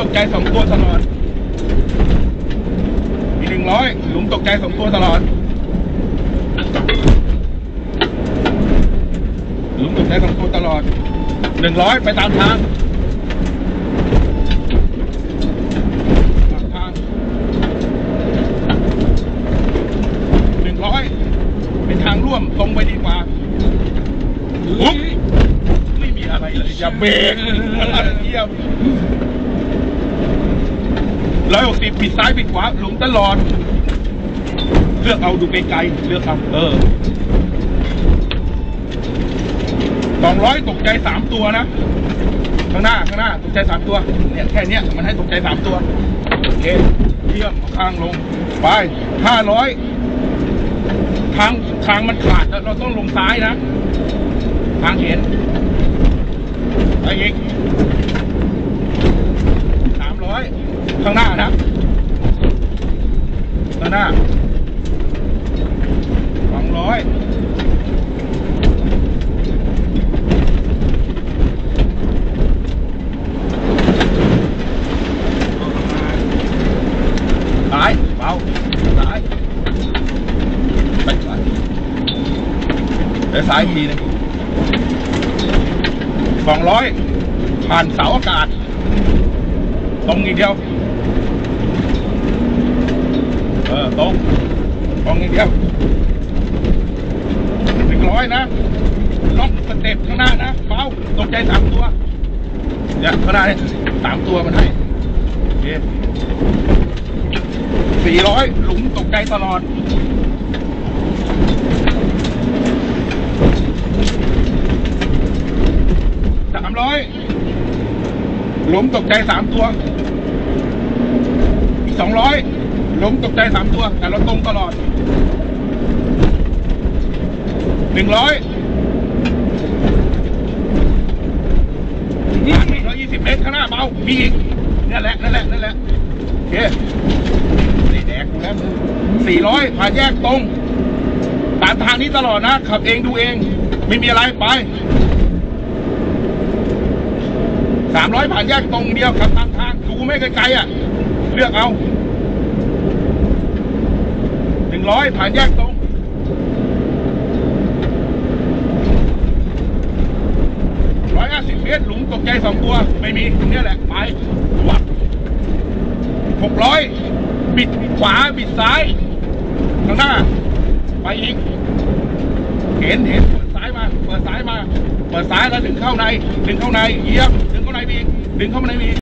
ตกใจสองตัวตลอด มีหนึ่งร้อยหลุมตกใจสองตัวตลอด หลุมตกใจสองตัวตลอดหนึ่งร้อยไปตามทางทางหนึ่งร้อยเป็นทางร่วมตรงไปดีกว่าไม่มีอะไรเลยอย่าเบรกเยี่ยม ร้อยหกสิบปิดซ้ายปิดขวาหลุมตลอด เลือกเอาดูไกลๆเลือกเอาเออสองร้อยตกใจสามตัวนะข้างหน้าข้างหน้าตกใจสามตัวเนี่ยแค่เนี้ยมันให้ตกใจสามตัวโอเคเยี่ยมข้างลงไปห้าร้อยทางทางมันขาดแล้วเราต้องลงซ้ายนะ ทางเห็นไปอีกสามร้อย ข้างหน้านะข้างหน้าสองร้อยซ้ายเบาซ้ายไปซ้ายเดี๋ยวซ้ายทีนึงสองร้อยผ่านเสาอากาศตรงอีกเดียว เออตรงตรงอย่างเดียวหนึ่งร้อยนะล็อกสเต็ปข้างหน้านะเบาตกใจสามตัวเนี่ยข้างหน้านี่สามตัวมันให้โอเคสี่ร้อยหลุมตกใจตลอดสามร้อยหลุมตกใจสามตัวสองร้อย ล้มตกใจสามตัว แต่เราตรงตลอดหนึ่งร้อยนี่ร้อยยี่สิบเมตรข้างหน้าเบา มีอีกนั่แหละนั่นแหละนั่นแหละโอเคนี่แดกกูแล้วสี่ร้อยผ่านแยกตรงตามทางนี้ตลอดนะ ขับเองดูเอง ไม่มีอะไรไปสามร้อยผ่านแยกตรงเดียวขับตามทางดูไม่ไกลๆอะ เลือกเอา นึ่งร้อยผ่านแยกตรงร้อยห้าสิบเมตรหลุมตกใจสองตัว ไม่มีตรงเนี้ยแหละ ไปวับหกร้อยบิดขวา บิดซ้าย ข้างหน้า ไปอีก เห็นเห็นเปิดซ้ายมา เปิดซ้ายมา เปิดซ้ายแล้วดึงเข้าใน ดึงเข้าในเยียบดึงเข้าในไปอีดึงเข้ามาในไปอี